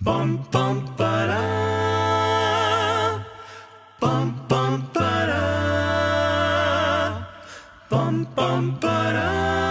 Bum bum ba da. Bum bum ba da. Bum bum ba da.